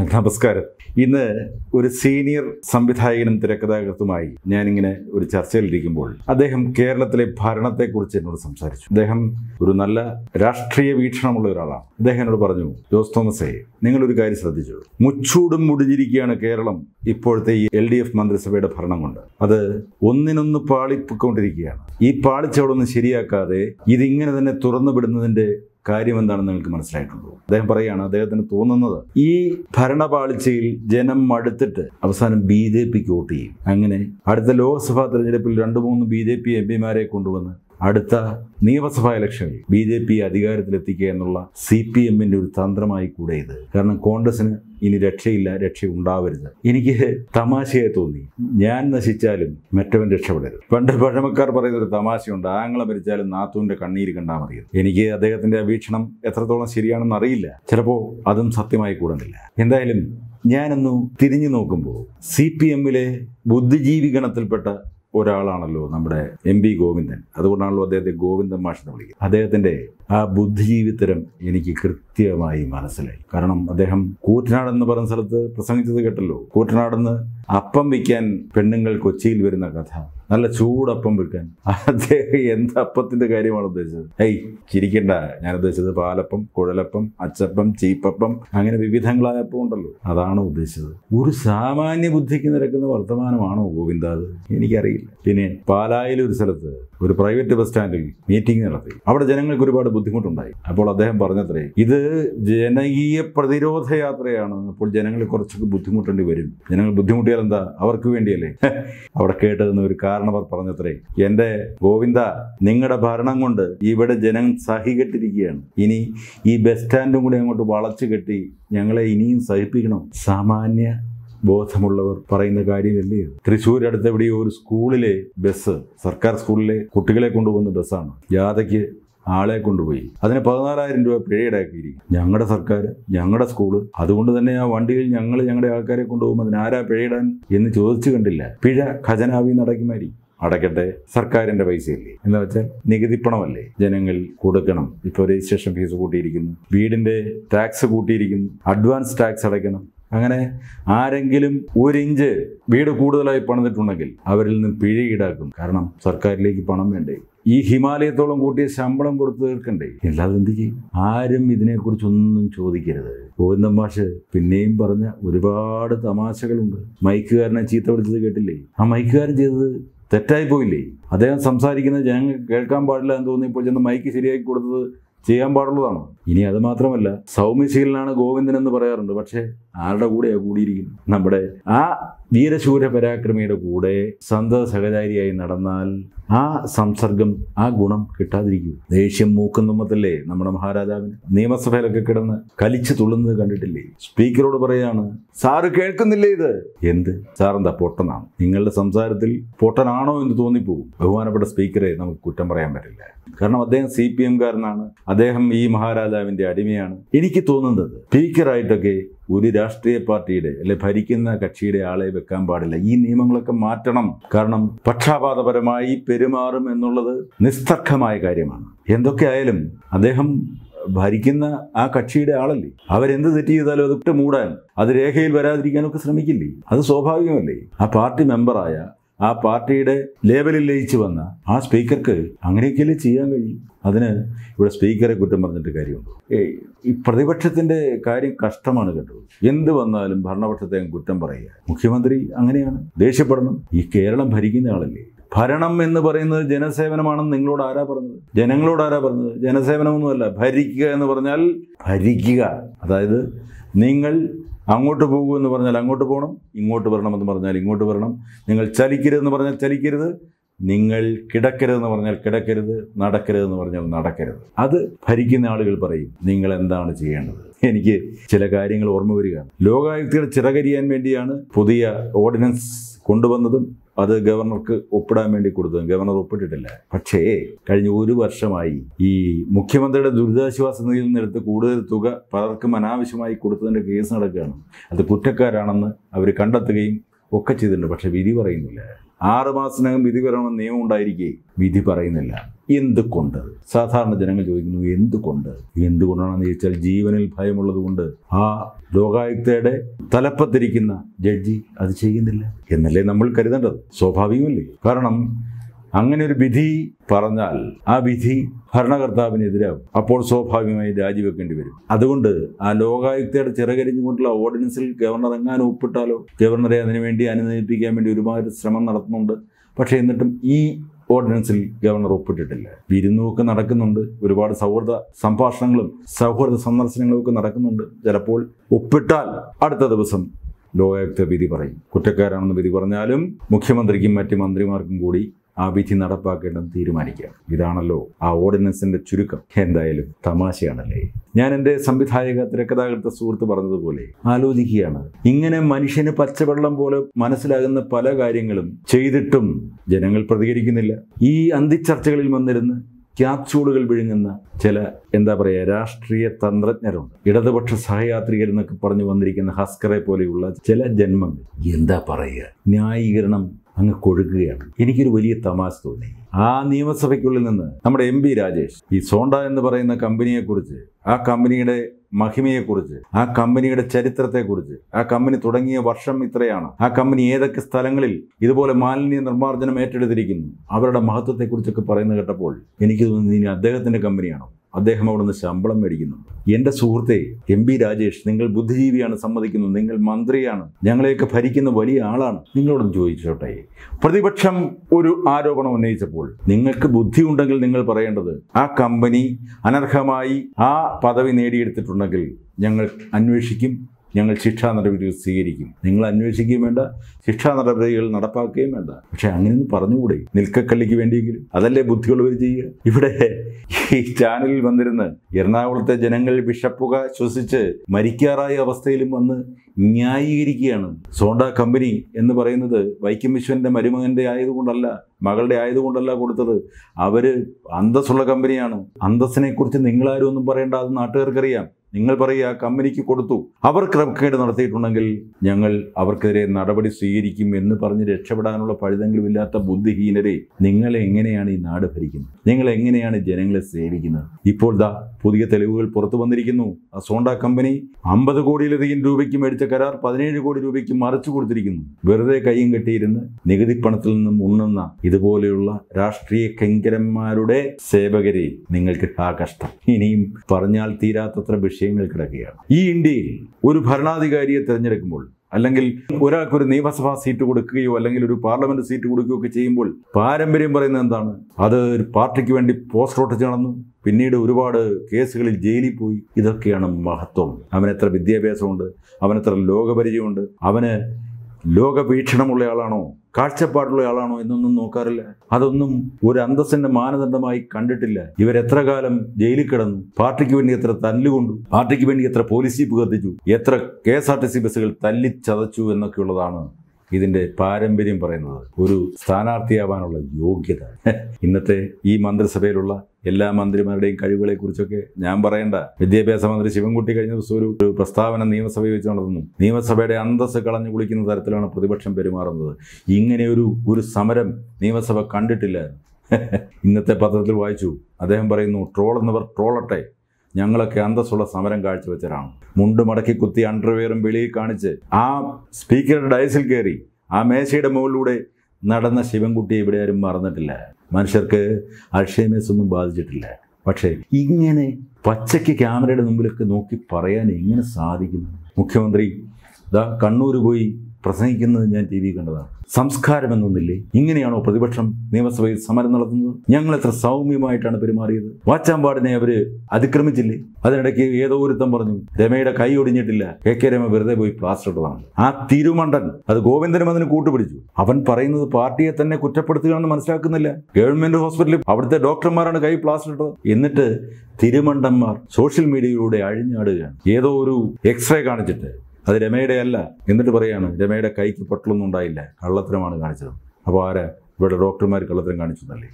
നമസ്കാരം. ഇന്ന് ഒരു സീനിയർ സംവിധായകനും തിരക്കഥാകൃത്തുമായി ഞാനിങ്ങനെ ഒരു ചർച്ചയിലിരിക്കുമ്പോൾ അദ്ദേഹം കേരളത്തിലെ ഭരണത്തെക്കുറിച്ച് എന്നോട് സംസാരിച്ചു. അദ്ദേഹം ഒരു നല്ല രാഷ്ട്രീയ വീക്ഷണമുള്ള ഒരാളാണ്. അദ്ദേഹം എന്നോട് പറഞ്ഞു ജോസ് തോമസേ നിങ്ങളൊരു കാര്യം ശ്രദ്ധിച്ചു. മുച്ചൂടും മുടിഞ്ഞിരിക്കുകയാണ് കേരളം. ഇപ്പോഴത്തെ ഈ എൽ ഡി എഫ് മന്ത്രിസഭയുടെ ഭരണം കൊണ്ട്. അത് ഒന്നിനൊന്ന് പാളിപ്പൊക്കൊണ്ടിരിക്കുകയാണ് ഈ പാളിച്ചവടൊന്നും ശരിയാക്കാതെ ഇതിങ്ങനെ തന്നെ തുറന്നുവിടുന്നതിന്റെ കാര്യം എന്താണെന്ന് നിങ്ങൾക്ക് മനസ്സിലായിട്ടുള്ളൂ അദ്ദേഹം പറയുകയാണ് അദ്ദേഹത്തിന് തോന്നുന്നത് ഈ ഭരണപാളിച്ചയിൽ ജനം മടുത്തിട്ട് അവസാനം ബി ജെ പിക്ക് വോട്ട് ചെയ്യും. അങ്ങനെ അടുത്ത ലോക്സഭാ തെരഞ്ഞെടുപ്പിൽ രണ്ട് മൂന്ന് ബി ജെ പി എം പിമാരെ കൊണ്ടുവന്ന് അടുത്ത നിയമസഭാ ഇലക്ഷനിൽ ബി ജെ പി അധികാരത്തിലെത്തിക്കുക എന്നുള്ള സി പി എമ്മിന്റെ ഒരു തന്ത്രമായി കൂടെ ഇത്. കാരണം കോൺഗ്രസിന് ഇനി രക്ഷയില്ല രക്ഷ ഉണ്ടാവരുത്. എനിക്ക് തമാശയായി തോന്നി. ഞാൻ നശിച്ചാലും മറ്റവൻ രക്ഷപ്പെടരുത്. പണ്ട് പഴമക്കാർ പറയുന്ന ഒരു തമാശയുണ്ട് ആങ്ങളെ മരിച്ചാലും നാത്തൂന്റെ കണ്ണീർ കണ്ടാൽ മതി എനിക്ക് അദ്ദേഹത്തിന്റെ വീക്ഷണം എത്രത്തോളം ശരിയാണെന്ന് അറിയില്ല. ചിലപ്പോൾ അതും സത്യമായി കൂടുന്നില്ല എന്തായാലും ഞാനൊന്ന് തിരിഞ്ഞു നോക്കുമ്പോൾ സി പി എമ്മിലെ ബുദ്ധിജീവി ഗണത്തിൽപ്പെട്ട ഒരാളാണല്ലോ നമ്മുടെ എം പി ഗോവിന്ദൻ. അതുകൊണ്ടാണല്ലോ അദ്ദേഹത്തെ ഗോവിന്ദൻ മാഷെന്ന് വിളിക്കുന്നത്. അദ്ദേഹത്തിന്റെ ആ ബുദ്ധിജീവിത്തരം എനിക്ക് കൃത്യം കൃത്യമായി മനസ്സിലായി. കാരണം അദ്ദേഹം കൂറ്റനാട് എന്ന് പറയുന്ന സ്ഥലത്ത് പ്രസംഗിച്ചത് കേട്ടല്ലോ. കൂറ്റനാടെന്ന് അപ്പം വിൽക്കാൻ പെണ്ണുങ്ങൾ കൊച്ചിയിൽ വരുന്ന കഥ. നല്ല ചൂടപ്പം വിൽക്കാൻ അദ്ദേഹം എന്ത് അപ്പത്തിന്റെ കാര്യമാണ് ഉദ്ദേശിച്ചത്? ഏയ് ചിരിക്കണ്ട. ഞാൻ ഉദ്ദേശിച്ചത് പാലപ്പം കുഴലപ്പം അച്ചപ്പം ചീപ്പപ്പം അങ്ങനെ വിവിധങ്ങളായ അപ്പം ഉണ്ടല്ലോ. അതാണ് ഉദ്ദേശിച്ചത്. ഒരു സാമാന്യ ബുദ്ധിക്ക് നിരക്കുന്ന വർത്തമാനമാണോ ഗോവിന്ദ അത്? എനിക്കറിയില്ല. പിന്നെ പാലായിൽ ഒരു സ്ഥലത്ത് ഒരു പ്രൈവറ്റ് ബസ് സ്റ്റാൻഡിൽ മീറ്റിംഗ് നടത്തി. അവിടെ ജനങ്ങൾക്ക് ഒരുപാട് ബുദ്ധിമുട്ടുണ്ടായി. അപ്പോൾ അദ്ദേഹം പറഞ്ഞത്രേ ഇത് ജനകീയ പ്രതിരോധ യാത്രയാണ്. അപ്പോൾ ജനങ്ങൾ കുറച്ചൊക്കെ ബുദ്ധിമുട്ടേണ്ടി വരും. ജനങ്ങൾ ബുദ്ധിമുട്ടിയാൽ എന്താ? അവർക്ക് വേണ്ടിയല്ലേ? അവിടെ കേട്ടതെന്ന് ഒരു കാരണവർ പറഞ്ഞത്രേ എന്റെ ഗോവിന്ദ നിങ്ങളുടെ ഭരണം കൊണ്ട് ഇവിടെ ജനം സഹികെട്ടിരിക്കുകയാണ്. ഇനി ഈ ബസ് സ്റ്റാൻഡും കൂടി അങ്ങോട്ട് വളച്ചു കെട്ടി ഞങ്ങളെ ഇനിയും സഹിപ്പിക്കണം. സാമാന്യ ബോധമുള്ളവർ പറയുന്ന കാര്യമല്ലേ തൃശ്ശൂർ അടുത്ത് എവിടെയോ ഒരു സ്കൂളിലെ ബസ് സർക്കാർ സ്കൂളിലെ കുട്ടികളെ കൊണ്ടുപോകുന്ന ബസ്സാണ്. ജാഥയ്ക്ക് ആളെ കൊണ്ടുപോയി. അതിന് പതിനാലായിരം രൂപ പിഴയിടാക്കിയിരിക്കും ഞങ്ങളുടെ സർക്കാർ ഞങ്ങളുടെ സ്കൂൾ അതുകൊണ്ട് തന്നെ ആ വണ്ടിയിൽ ഞങ്ങൾ ഞങ്ങളുടെ ആൾക്കാരെ കൊണ്ടുപോകുമ്പോൾ അതിനാരാ പിഴയിടാൻ എന്ന് ചോദിച്ചു കണ്ടില്ല. പിഴ ഖജനാവിൽ നടക്കുമാരി. അടയ്ക്കട്ടെ സർക്കാരിന്റെ പൈസയില്ലേ? എന്ന് വെച്ചാൽ നികുതി പണമല്ലേ? ജനങ്ങൾ കൊടുക്കണം. ഇപ്പോൾ രജിസ്ട്രേഷൻ ഫീസ് കൂട്ടിയിരിക്കുന്നു. വീടിന്റെ ടാക്സ് കൂട്ടിയിരിക്കുന്നു. അഡ്വാൻസ് ടാക്സ് അടയ്ക്കണം. അങ്ങനെ ആരെങ്കിലും ഒരു ഇഞ്ച് വീട് കൂടുതലായി പണിതിട്ടുണ്ടെങ്കിൽ അവരിൽ നിന്ന് പിഴ ഈടാക്കും. കാരണം സർക്കാരിലേക്ക് പണം വേണ്ടേ? ഈ ഹിമാലയത്തോളം കൂട്ടിയ ശമ്പളം കൊടുത്തു തീർക്കണ്ടേ? അല്ലാതെ എന്ത് ചെയ്യും? ആരും ഇതിനെക്കുറിച്ചൊന്നും ചോദിക്കരുത്. ഗോവിന്ദൻ മാഷ് പിന്നെയും പറഞ്ഞ ഒരുപാട് തമാശകളുണ്ട്. മൈക്കുകാരനെ ചീത്ത വിളിച്ചത് കേട്ടില്ലേ? ആ മൈക്കുകാരൻ ചെയ്തത് തെറ്റായി പോയില്ലേ? അദ്ദേഹം സംസാരിക്കുന്നത് ജനങ്ങൾക്ക് കേൾക്കാൻ പാടില്ല എന്ന് തോന്നിയപ്പോൾ ചെന്ന് മൈക്ക് ശരിയാക്കി കൊടുത്തത് ചെയ്യാൻ പാടുള്ളതാണ്? ഇനി അത് മാത്രമല്ല സൗമ്യശീലനാണ് ഗോവിന്ദൻ എന്ന് പറയാറുണ്ട്. പക്ഷേ ആരുടെ കൂടെയാണ് കൂടിയിരിക്കുന്നത്? നമ്മുടെ ആ ധീരശൂര പരാക്രമിയുടെ കൂടെ സന്ത സഹചാരിയായി നടന്നാൽ ആ സംസർഗം ആ ഗുണം കിട്ടാതിരിക്കും. ദേഷ്യം മൂക്കുന്നുമ്പത്തല്ലേ നമ്മുടെ മഹാരാജാവിന്? നിയമസഭയിലൊക്കെ കിടന്ന് കലിച്ചു തുള്ളുന്നത് കണ്ടിട്ടില്ലേ? സ്പീക്കറോട് പറയാണ് സാറ് കേൾക്കുന്നില്ലേ ഇത്? എന്ത്? സാറെന്താ പൊട്ടനാണ്? നിങ്ങളുടെ സംസാരത്തിൽ പൊട്ടനാണോ എന്ന് തോന്നിപ്പോകും. ബഹുമാനപ്പെട്ട സ്പീക്കറെ നമുക്ക് കുറ്റം പറയാൻ പറ്റില്ല. കാരണം അദ്ദേഹം സി പി എംകാരനാണ് അദ്ദേഹം ഈ മഹാരാജാവിന്റെ അടിമയാണ്. എനിക്ക് തോന്നുന്നത് സ്പീക്കറായിട്ടൊക്കെ ഒരു രാഷ്ട്രീയ പാർട്ടിയുടെ അല്ലെ ഭരിക്കുന്ന കക്ഷിയുടെ ആളെ വെക്കാൻ പാടില്ല. ഈ നിയമങ്ങളൊക്കെ മാറ്റണം. കാരണം പക്ഷാപാതപരമായി പെരുമാറും എന്നുള്ളത് നിസ്തർക്കമായ കാര്യമാണ്. എന്തൊക്കെയായാലും അദ്ദേഹം ഭരിക്കുന്ന ആ കക്ഷിയുടെ ആളല്ലേ. അവരെന്ത് തെറ്റ് ചെയ്താലും അതിട്ട് മൂടാൻ അത് രേഖയിൽ വരാതിരിക്കാനൊക്കെ ശ്രമിക്കില്ലേ? അത് സ്വാഭാവികമല്ലേ? ആ പാർട്ടി മെമ്പറായ ആ പാർട്ടിയുടെ ലേബലിൽ ലയിച്ചു വന്ന ആ സ്പീക്കർക്ക് അങ്ങനെയൊക്കെയല്ലേ ചെയ്യാൻ കഴിയും? അതിന് ഇവിടെ സ്പീക്കറെ കുറ്റം പറഞ്ഞിട്ട് കാര്യമുണ്ടോ? ഏയ് ഈ പ്രതിപക്ഷത്തിന്റെ കാര്യം കഷ്ടമാണ് കേട്ടോ. എന്ത് വന്നാലും ഭരണപക്ഷത്തെ കുറ്റം പറയുക. മുഖ്യമന്ത്രി അങ്ങനെയാണ്. ദേഷ്യപ്പെടണം. ഈ കേരളം ഭരിക്കുന്ന ആളല്ലേ. ഭരണം എന്ന് പറയുന്നത് ജനസേവനമാണെന്ന് നിങ്ങളോട് ആരാ പറഞ്ഞത്? ജനങ്ങളോട് ആരാ പറഞ്ഞത്? ജനസേവനമൊന്നുമല്ല ഭരിക്കുക എന്ന് പറഞ്ഞാൽ ഭരിക്കുക. അതായത് നിങ്ങൾ അങ്ങോട്ട് പോകൂ എന്ന് പറഞ്ഞാൽ അങ്ങോട്ട് പോകണം ഇങ്ങോട്ട് വരണമെന്ന് പറഞ്ഞാൽ ഇങ്ങോട്ട് വരണം. നിങ്ങൾ ചലിക്കരുതെന്ന് പറഞ്ഞാൽ ചലിക്കരുത്. നിങ്ങൾ കിടക്കരുതെന്ന് പറഞ്ഞാൽ കിടക്കരുത്. നടക്കരുതെന്ന് പറഞ്ഞാൽ നടക്കരുത്. അത് ഭരിക്കുന്ന ആളുകൾ പറയും നിങ്ങൾ എന്താണ് ചെയ്യേണ്ടത്? എനിക്ക് ചില കാര്യങ്ങൾ ഓർമ്മ വരികയാണ്. ലോകായുക്തയുടെ ചിറകരിയാൻ വേണ്ടിയാണ് പുതിയ ഓർഡിനൻസ് കൊണ്ടുവന്നതും അത് ഗവർണർക്ക് ഒപ്പിടാൻ വേണ്ടി കൊടുത്തു ഗവർണർ ഒപ്പിട്ടിട്ടില്ല. പക്ഷേ കഴിഞ്ഞ ഒരു വർഷമായി ഈ മുഖ്യമന്ത്രിയുടെ ദുരിതാശ്വാസ നിധിയിൽ നിന്നെടുത്ത് കൂടുതൽ തുക പലർക്കും അനാവശ്യമായി കൊടുത്തതിന്റെ കേസ് നടക്കുകയാണ്. അത് കുറ്റക്കാരാണെന്ന് അവർ കണ്ടെത്തുകയും ഒക്കെ ചെയ്തിട്ടുണ്ട്. പക്ഷേ വിധി പറയുന്നില്ല. ആറ് മാസത്തിനകം വിധി വരണമെന്ന് നിയമം ഉണ്ടായിരിക്കെ. വിധി പറയുന്നില്ല. എന്തുകൊണ്ട്? സാധാരണ ജനങ്ങൾ ചോദിക്കുന്നു എന്തുകൊണ്ട്? എന്തുകൊണ്ടാണെന്ന് ചോദിച്ചാൽ ജീവനിൽ ഭയമുള്ളതുകൊണ്ട് ആ ലോകായുക്തയുടെ തലപ്പത്തിരിക്കുന്ന ജഡ്ജി അത് ചെയ്യുന്നില്ല. എന്നല്ലേ നമ്മൾ കരുതേണ്ടത്? സ്വാഭാവികമല്ലേ? കാരണം അങ്ങനെ ഒരു വിധി പറഞ്ഞാൽ ആ വിധി ഭരണകർത്താവിനെതിരാകും അപ്പോൾ സ്വാഭാവികമായി രാജിവെക്കേണ്ടി വരും. അതുകൊണ്ട് ആ ലോകായുക്തയുടെ ചിറകരിഞ്ഞുകൊണ്ടുള്ള ഓർഡിനൻസിൽ ഗവർണർ എങ്ങാനും ഒപ്പിട്ടാലോ? ഗവർണറെ അതിനുവേണ്ടി അനുനയിപ്പിക്കാൻ വേണ്ടി ഒരുപാട് ശ്രമം നടത്തുന്നുണ്ട്. പക്ഷേ എന്നിട്ടും ഈ ഓർഡിനൻസിൽ ഗവർണർ ഒപ്പിട്ടിട്ടില്ല. വിരുന്നുമൊക്കെ നടക്കുന്നുണ്ട്. ഒരുപാട് സൗഹൃദ സംഭാഷണങ്ങളും സൗഹൃദ സന്ദർശനങ്ങളും ഒക്കെ നടക്കുന്നുണ്ട്. ചിലപ്പോൾ ഒപ്പിട്ടാൽ അടുത്ത ദിവസം ലോകായുക്ത വിധി പറയും. കുറ്റക്കാരാണെന്ന് വിധി പറഞ്ഞാലും മുഖ്യമന്ത്രിക്കും മറ്റ് മന്ത്രിമാർക്കും കൂടി ആ വിധി നടപ്പാക്കേണ്ടെന്ന് തീരുമാനിക്കാം. ഇതാണല്ലോ ആ ഓർഡിനൻസിന്റെ ചുരുക്കം. എന്തായാലും തമാശയാണല്ലേ? ഞാൻ എന്റെ സംവിധായക തിരക്കഥാകൃത്ത സുഹൃത്ത് പറഞ്ഞതുപോലെ ആലോചിക്കുകയാണ്. ഇങ്ങനെ മനുഷ്യന് പച്ചവെള്ളം പോലെ മനസ്സിലാകുന്ന പല കാര്യങ്ങളും ചെയ്തിട്ടും ജനങ്ങൾ പ്രതികരിക്കുന്നില്ല. ഈ അന്തിച്ചർച്ചകളിൽ വന്നിരുന്ന് ക്യാപ്സ്യൂളുകൾ വിഴുങ്ങുന്ന ചില എന്താ പറയുക രാഷ്ട്രീയ തന്ത്രജ്ഞരുണ്ട്. ഇടതുപക്ഷ സഹയാത്രികർ എന്നൊക്കെ പറഞ്ഞു വന്നിരിക്കുന്ന ഹസ്കറെ പോലെയുള്ള ചില ജന്മങ്ങൾ. എന്താ പറയുക ന്യായീകരണം അങ്ങ് കൊഴുകുകയാണ് എനിക്കൊരു വലിയ തമാശ തോന്നി. ആ നിയമസഭയ്ക്കുള്ളിൽ നിന്ന് നമ്മുടെ എം രാജേഷ് ഈ സോണ്ട എന്ന് പറയുന്ന കമ്പനിയെക്കുറിച്ച് ആ കമ്പനിയുടെ മഹിമയെക്കുറിച്ച് ആ കമ്പനിയുടെ ചരിത്രത്തെക്കുറിച്ച് ആ കമ്പനി തുടങ്ങിയ വർഷം ഇത്രയാണ് ആ കമ്പനി ഏതൊക്കെ സ്ഥലങ്ങളിൽ ഇതുപോലെ മാലിന്യ നിർമ്മാർജനം ഏറ്റെടുത്തിരിക്കുന്നു അവരുടെ മഹത്വത്തെക്കുറിച്ചൊക്കെ പറയുന്നത് കേട്ടപ്പോൾ എനിക്ക് തോന്നുന്നു ഇനി അദ്ദേഹത്തിന്റെ കമ്പനിയാണോ? അദ്ദേഹം അവിടെ നിന്ന് ശമ്പളം മേടിക്കുന്നുണ്ട്. എന്റെ സുഹൃത്തെ എം ബി രാജേഷ് നിങ്ങൾ ബുദ്ധിജീവിയാണ് സമ്മതിക്കുന്നു. നിങ്ങൾ മന്ത്രിയാണ്. ഞങ്ങളെയൊക്കെ ഭരിക്കുന്ന വലിയ ആളാണ്. നിങ്ങളോടും ചോദിച്ചോട്ടെ. പ്രതിപക്ഷം ഒരു ആരോപണം ഉന്നയിച്ചപ്പോൾ നിങ്ങൾക്ക് ബുദ്ധി ഉണ്ടെങ്കിൽ നിങ്ങൾ പറയേണ്ടത് ആ കമ്പനി അനർഹമായി ആ പദവി നേടിയെടുത്തിട്ടുണ്ടെങ്കിൽ ഞങ്ങൾ അന്വേഷിക്കും ഞങ്ങൾ ശിക്ഷാ നടപടികൾ സ്വീകരിക്കും. നിങ്ങൾ അന്വേഷിക്കുകയും വേണ്ട ശിക്ഷാ നടപടികൾ നടപ്പാക്കുകയും വേണ്ട. പക്ഷെ അങ്ങനെയൊന്നും പറഞ്ഞുകൂടെ? നിൽക്കക്കല്ലിക്ക് വേണ്ടിയെങ്കിലും. അതല്ലേ ബുദ്ധിയുള്ളവർ ചെയ്യുക? ഇവിടെ ഈ ചാനലിൽ വന്നിരുന്ന് എറണാകുളത്തെ ജനങ്ങൾ വിഷപ്പുക ശ്വസിച്ച് മരിക്കാറായ അവസ്ഥയിലും വന്ന് ന്യായീകരിക്കുകയാണ്. സോണ്ട കമ്പനി എന്ന് പറയുന്നത് വൈക്കം വിശ്വന്റെ മരുമകന്റെ ആയതുകൊണ്ടല്ല മകളുടെ ആയതുകൊണ്ടല്ല കൊടുത്തത്. അവർ അന്തസ്സുള്ള കമ്പനിയാണ്. അന്തസ്സിനെ കുറിച്ച് നിങ്ങളാരും ഒന്നും പറയേണ്ട അത് നാട്ടുകാർക്കറിയാം. നിങ്ങൾ പറയുക കമ്പനിക്ക് കൊടുത്തു. അവർ ക്രമക്കേട് നടത്തിയിട്ടുണ്ടെങ്കിൽ ഞങ്ങൾ അവർക്കെതിരെ നടപടി സ്വീകരിക്കും എന്ന് പറഞ്ഞ് രക്ഷപ്പെടാനുള്ള പഴുതെങ്കിലും ഇല്ലാത്ത ബുദ്ധിഹീനരെ നിങ്ങൾ എങ്ങനെയാണ് ഈ നാട് ഭരിക്കുന്നത്? നിങ്ങൾ എങ്ങനെയാണ് ജനങ്ങളെ സേവിക്കുന്നത്? ഇപ്പോൾ ദാ പുതിയ തെളിവുകൾ പുറത്തു വന്നിരിക്കുന്നു. അസോണ്ട സോണ്ട കമ്പനി അമ്പത് കോടിയിലധികം രൂപയ്ക്ക് മേടിച്ച കരാർ പതിനേഴ് കോടി രൂപയ്ക്ക് മറിച്ചു കൊടുത്തിരിക്കുന്നു. വെറുതെ കൈയും കെട്ടിയിരുന്ന് നികുതി പണത്തിൽ നിന്നും ഉണ്ണുന്ന ഇതുപോലെയുള്ള രാഷ്ട്രീയ കെങ്കരന്മാരുടെ സേവകരെ നിങ്ങൾക്ക് ആ കഷ്ടം. ഇനിയും പറഞ്ഞാൽ തീരാത്തത്ര വിഷയങ്ങൾ കിടക്കുകയാണ്. ഈ ഇന്ത്യയിൽ ഒരു ഭരണാധികാരിയെ തിരഞ്ഞെടുക്കുമ്പോൾ അല്ലെങ്കിൽ ഒരാൾക്കൊരു നിയമസഭാ സീറ്റ് കൊടുക്കുകയോ അല്ലെങ്കിൽ ഒരു പാർലമെന്റ് സീറ്റ് കൊടുക്കുകയോ ഒക്കെ ചെയ്യുമ്പോൾ പാരമ്പര്യം പറയുന്നത് എന്താണ്? അത് ഒരു പാർട്ടിക്ക് വേണ്ടി പോസ്റ്റ് റോട്ട് നടന്നു. പിന്നീട് ഒരുപാട് കേസുകളിൽ ജയിലിൽ പോയി. ഇതൊക്കെയാണ് മഹത്വം. അവനെത്ര വിദ്യാഭ്യാസമുണ്ട്. അവനെത്ര ലോകപരിചയമുണ്ട്. അവന് ലോകവീക്ഷണമുള്ള ആളാണോ കാഴ്ചപ്പാടുള്ള ആളാണോ എന്നൊന്നും നോക്കാറില്ല. അതൊന്നും ഒരു അന്തസ്സിന്റെ മാനദണ്ഡമായി കണ്ടിട്ടില്ല. ഇവരെത്ര കാലം ജയിലിൽ കിടന്നു? പാർട്ടിക്ക് വേണ്ടി എത്ര തല്ലുകൊണ്ടു? പാർട്ടിക്ക് വേണ്ടി എത്ര പോലീസ് ജീപ്പ് കത്തിച്ചു? എത്ര K S R T C ബസ്സുകൾ തല്ലിച്ചതച്ചു എന്നൊക്കെയുള്ളതാണ് ഇതിന്റെ പാരമ്പര്യം പറയുന്നത്. ഒരു സ്ഥാനാർത്ഥിയാവാനുള്ള യോഗ്യത. ഇന്നത്തെ ഈ മന്ത്രിസഭയിലുള്ള എല്ലാ മന്ത്രിമാരുടെയും കഴിവുകളെ കുറിച്ചൊക്കെ ഞാൻ പറയേണ്ട. വിദ്യാഭ്യാസ മന്ത്രി ശിവൻകുട്ടി കഴിഞ്ഞ ദിവസം ഒരു പ്രസ്താവന നിയമസഭയിൽ വെച്ച് നടന്നു നിയമസഭയുടെ അന്തസ് കളഞ്ഞു കുളിക്കുന്ന തരത്തിലാണ് പ്രതിപക്ഷം പെരുമാറുന്നത്. ഇങ്ങനെ ഒരു ഒരു സമരം നിയമസഭ കണ്ടിട്ടില്ല. ഇന്നത്തെ പത്രത്തിൽ വായിച്ചു. അദ്ദേഹം പറയുന്നു ട്രോൾ എന്നവർ ട്രോളട്ടെ. ഞങ്ങളൊക്കെ അന്തസ്സുള്ള സമരം കാഴ്ചവെച്ചവരാണ്. മുണ്ട് മടക്കി കുത്തി അണ്ടർവെയറും വെളിയിൽ കാണിച്ച് ആ സ്പീക്കറുടെ ഡയസിൽ കയറി ആ മേശയുടെ മുകളിലൂടെ നടന്ന ശിവൻകുട്ടിയെ ഇവിടെ ആരും മറന്നിട്ടില്ല. മനുഷ്യർക്ക് അൾഷേമേഴ്സ് ഒന്നും ബാധിച്ചിട്ടില്ല. പക്ഷേ ഇങ്ങനെ പച്ചയ്ക്ക് ക്യാമറയുടെ മുമ്പിലൊക്കെ നോക്കി പറയാൻ എങ്ങനെ സാധിക്കുന്നു? മുഖ്യമന്ത്രി ദാ കണ്ണൂർ പോയി പ്രസംഗിക്കുന്നത് ഞാൻ ടി വി കണ്ടതാണ്. സംസ്കാരമെന്നൊന്നില്ലേ? ഇങ്ങനെയാണോ പ്രതിപക്ഷം നിയമസഭയിൽ സമരം നടത്തുന്നത്? ഞങ്ങൾ എത്ര സൗമ്യമായിട്ടാണ് പെരുമാറിയത്? വാച്ചാമ്പാടിനെ അവർ അതിക്രമിച്ചില്ലേ? അതിനിടയ്ക്ക് ഏതോ ഒരുത്തം പറഞ്ഞു രമയുടെ കൈ ഒടിഞ്ഞിട്ടില്ല. കെ കെ രമ വെറുതെ പോയി പ്ലാസ്റ്റർ ഇട്ടതാണ് ആ തിരുമണ്ടൻ അത് ഗോവിന്ദനും അതിന് കൂട്ടുപിടിച്ചു. അവൻ പറയുന്നത് പാർട്ടിയെ തന്നെ കുറ്റപ്പെടുത്തുകയാണെന്ന് മനസ്സിലാക്കുന്നില്ല. ഗവൺമെന്റ് ഹോസ്പിറ്റലിൽ അവിടുത്തെ ഡോക്ടർമാരാണ് കൈ പ്ലാസ്റ്റർ ഇട്ടത് എന്നിട്ട് തിരുമണ്ടന്മാർ സോഷ്യൽ മീഡിയയിലൂടെ അഴിഞ്ഞാടുകയാണ്. ഏതോ ഒരു എക്സ്റേ കാണിച്ചിട്ട്. അത് രമയുടെ അല്ല. എന്നിട്ട് പറയാണ് രമയുടെ കൈക്ക് പൊട്ടലൊന്നും ഉണ്ടായില്ല. കള്ളത്തരമാണ് കാണിച്ചത്. അപ്പോൾ ആരാ? ഇവിടെ ഡോക്ടർമാർ കള്ളത്തരം കാണിച്ചു എന്നല്ലേ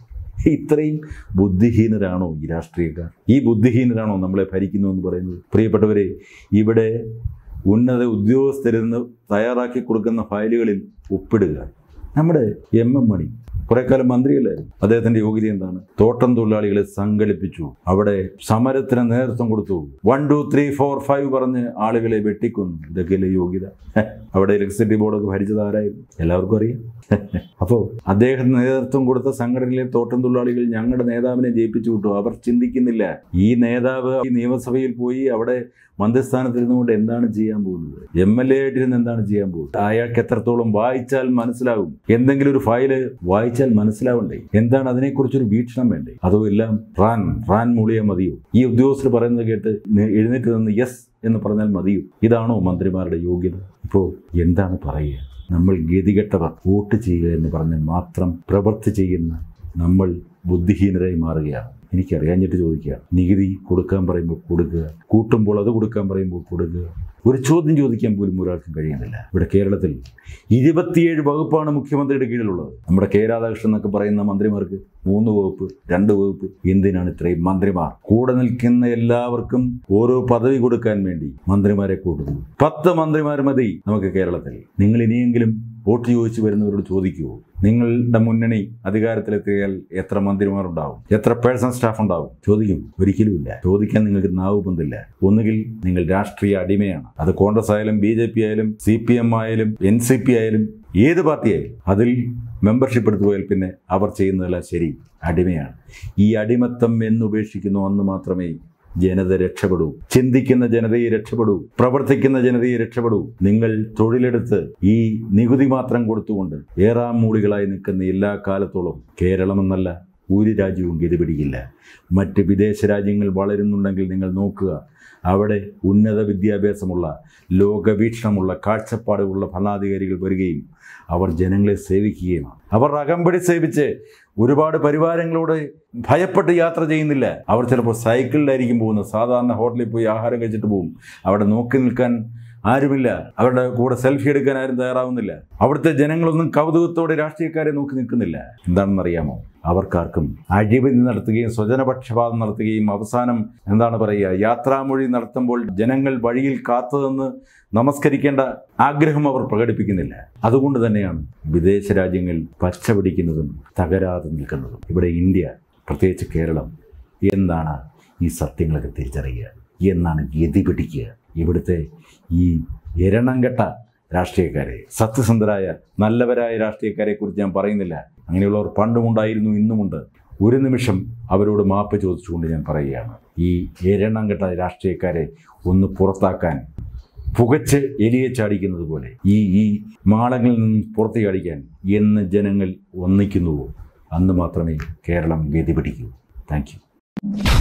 ഇത്രയും ബുദ്ധിഹീനരാണോ ഈ രാഷ്ട്രീയക്കാർ? ഈ ബുദ്ധിഹീനരാണോ നമ്മളെ ഭരിക്കുന്നു എന്ന് പറയുന്നത്? പ്രിയപ്പെട്ടവരെ ഇവിടെ ഉന്നത ഉദ്യോഗസ്ഥരിൽ നിന്ന് തയ്യാറാക്കി കൊടുക്കുന്ന ഫയലുകളിൽ ഒപ്പിടുക. നമ്മുടെ എം എം മണി കുറെ കാലം മന്ത്രിയല്ലായിരുന്നു അദ്ദേഹത്തിന്റെ യോഗ്യത എന്താണ്? തോട്ടം തൊഴിലാളികളെ സംഘടിപ്പിച്ചു. അവിടെ സമരത്തിന് നേതൃത്വം കൊടുത്തു. One two three four five പറഞ്ഞ് ആളുകളെ വെട്ടിക്കൊന്നു. ഇതൊക്കെയല്ലേ യോഗ്യത? അവിടെ ഇലക്ട്രിസിറ്റി ബോർഡൊക്കെ ഭരിച്ചത് ആരായിരുന്നു? എല്ലാവർക്കും അറിയാം. അപ്പോൾ അദ്ദേഹത്തിന് നേതൃത്വം കൊടുത്ത സംഘടനയിലെ തോട്ടം തൊഴിലാളികൾ ഞങ്ങളുടെ നേതാവിനെ ജയിപ്പിച്ചു വിട്ടു. അവർ ചിന്തിക്കുന്നില്ല. ഈ നേതാവ് ഈ നിയമസഭയിൽ പോയി അവിടെ മന്ത്രിസ്ഥാനത്തിരുന്നുകൊണ്ട് എന്താണ് ചെയ്യാൻ പോകുന്നത്? എം എൽ എ ആയിട്ടിരുന്ന് എന്താണ് ചെയ്യാൻ പോകുന്നത്? അയാൾക്ക് എത്രത്തോളം വായിച്ചാൽ മനസ്സിലാകും? എന്തെങ്കിലും ഒരു ഫയൽ വായിച്ചാൽ മനസ്സിലാവണ്ടേ? എന്താണ് അതിനെക്കുറിച്ചൊരു വീക്ഷണം വേണ്ടേ? അതോ എല്ലാം റാൻ റാൻ മൂളിയാൽ മതിയോ? ഈ ഉദ്യോഗസ്ഥർ പറയുന്നത് കേട്ട് എഴുന്നേറ്റ് നിന്ന് യെസ് എന്ന് പറഞ്ഞാൽ മതിയോ? ഇതാണോ മന്ത്രിമാരുടെ യോഗ്യത? ഇപ്പോൾ എന്താണ് പറയുക? നമ്മൾ ഗതികെട്ടവർ വോട്ട് ചെയ്യുക എന്ന് പറഞ്ഞ് മാത്രം പ്രവർത്തി ചെയ്യുന്ന നമ്മൾ ബുദ്ധിഹീനരായി മാറുകയാണ്. എനിക്കറിയാഞ്ഞിട്ട് ചോദിക്കുക നികുതി കൊടുക്കാൻ പറയുമ്പോൾ കൊടുക്കുക കൂട്ടുമ്പോൾ അത് കൊടുക്കാൻ പറയുമ്പോൾ കൊടുക്കുക ഒരു ചോദ്യം ചോദിക്കാൻ പോലും ഒരാൾക്കും കഴിയുന്നില്ല. ഇവിടെ കേരളത്തിൽ ഇരുപത്തിയേഴ് വകുപ്പാണ് മുഖ്യമന്ത്രിയുടെ കീഴിലുള്ളത്. നമ്മുടെ കെ രാധാകൃഷ്ണൻ എന്നൊക്കെ പറയുന്ന മന്ത്രിമാർക്ക് മൂന്ന് വകുപ്പ് രണ്ട് വകുപ്പ് എന്തിനാണ് ഇത്രയും മന്ത്രിമാർ? കൂടെ നിൽക്കുന്ന എല്ലാവർക്കും ഓരോ പദവി കൊടുക്കാൻ വേണ്ടി മന്ത്രിമാരെ കൂട്ടുന്നു. പത്ത് മന്ത്രിമാർ മതി നമുക്ക് കേരളത്തിൽ. നിങ്ങൾ ഇനിയെങ്കിലും വോട്ട് ചോദിച്ചു വരുന്നവരോട് ചോദിക്കുമോ നിങ്ങളുടെ മുന്നണി അധികാരത്തിലെത്തിയാൽ എത്ര മന്ത്രിമാർ മന്ത്രിമാരുണ്ടാവും എത്ര പേഴ്സണൽ സ്റ്റാഫ് ഉണ്ടാവും? ചോദിക്കും. ഒരിക്കലുമില്ല ചോദിക്കാൻ നിങ്ങൾക്ക് നാവ് പൊന്തില്ല. ഒന്നുകിൽ നിങ്ങൾ രാഷ്ട്രീയ അടിമയാണ്. അത് കോൺഗ്രസ് ആയാലും ബി ജെ പി ആയാലും സി പി എം ആയാലും എൻ സി പി ആയാലും ഏത് പാർട്ടിയായാലും അതിൽ മെമ്പർഷിപ്പ് എടുത്തു പോയാൽ പിന്നെ അവർ ചെയ്യുന്നതല്ല ശരി. അടിമയാണ്. ഈ അടിമത്തം എന്ന് ഉപേക്ഷിക്കുന്നു അന്ന് മാത്രമേ ജനത രക്ഷപ്പെടൂ. ചിന്തിക്കുന്ന ജനതയെ രക്ഷപ്പെടൂ. പ്രവർത്തിക്കുന്ന ജനതയെ രക്ഷപ്പെടൂ. നിങ്ങൾ തൊഴിലെടുത്ത് ഈ നികുതി മാത്രം കൊടുത്തുകൊണ്ട് ഏറാം മൂളികളായി നിൽക്കുന്ന എല്ലാ കാലത്തോളം കേരളമെന്നല്ല ഒരു രാജ്യവും ഗതിപിടിക്കില്ല മറ്റ് വിദേശ രാജ്യങ്ങൾ വളരുന്നുണ്ടെങ്കിൽ നിങ്ങൾ നോക്കുക. അവിടെ ഉന്നത വിദ്യാഭ്യാസമുള്ള ലോകവീക്ഷണമുള്ള കാഴ്ചപ്പാടുള്ള ഭരണാധികാരികൾ വരികയും അവർ ജനങ്ങളെ സേവിക്കുകയും അവർ അകമ്പടി സേവിച്ച് ഒരുപാട് പരിവാരങ്ങളോട് ഭയപ്പെട്ട് യാത്ര ചെയ്യുന്നില്ല. അവർ ചിലപ്പോൾ സൈക്കിളിലായിരിക്കും പോകുന്നത്. സാധാരണ ഹോട്ടലിൽ പോയി ആഹാരം കഴിച്ചിട്ട് പോകും. അവിടെ നോക്കി നിൽക്കാൻ ആരുമില്ല. അവരുടെ കൂടെ സെൽഫി എടുക്കാൻ ആരും തയ്യാറാവുന്നില്ല. അവിടുത്തെ ജനങ്ങളൊന്നും കൗതുകത്തോടെ രാഷ്ട്രീയക്കാരെ നോക്കി നിൽക്കുന്നില്ല. എന്താണെന്നറിയാമോ? അവർക്കാർക്കും അഴിമതി നടത്തുകയും സ്വജനപക്ഷപാതം നടത്തുകയും അവസാനം എന്താണ് പറയുക യാത്രാമൊഴി നടത്തുമ്പോൾ ജനങ്ങൾ വഴിയിൽ കാത്തുനിന്ന് നമസ്കരിക്കേണ്ട ആഗ്രഹം അവർ പ്രകടിപ്പിക്കുന്നില്ല. അതുകൊണ്ട് തന്നെയാണ് വിദേശ രാജ്യങ്ങൾ പച്ച പിടിക്കുന്നതും തകരാതെ നിൽക്കുന്നതും. ഇവിടെ ഇന്ത്യ പ്രത്യേകിച്ച് കേരളം എന്താണ് ഈ സത്യങ്ങളൊക്കെ തിരിച്ചറിയുക? എന്നാണ് ഗതി പിടിക്കുക. ഇവിടുത്തെ ഈ എരണം കെട്ട രാഷ്ട്രീയക്കാരെ സത്യസന്ധരായ നല്ലവരായ രാഷ്ട്രീയക്കാരെ കുറിച്ച് ഞാൻ പറയുന്നില്ല. അങ്ങനെയുള്ളവർ പണ്ടുമുണ്ടായിരുന്നു ഇന്നുമുണ്ട് ഒരു നിമിഷം അവരോട് മാപ്പ് ചോദിച്ചുകൊണ്ട് ഞാൻ പറയുകയാണ്. ഈ എരണം കെട്ട രാഷ്ട്രീയക്കാരെ ഒന്ന് പുറത്താക്കാൻ പുകച്ച് എലിയെ ചാടിക്കുന്നത് പോലെ ഈ ഈ മാളങ്ങളിൽ നിന്നും പുറത്തു ചാടിക്കാൻ എന്ന് ജനങ്ങൾ ഒന്നിക്കുന്നുവോ? അന്ന് മാത്രമേ കേരളം ഗതി പിടിക്കൂ. Thank you.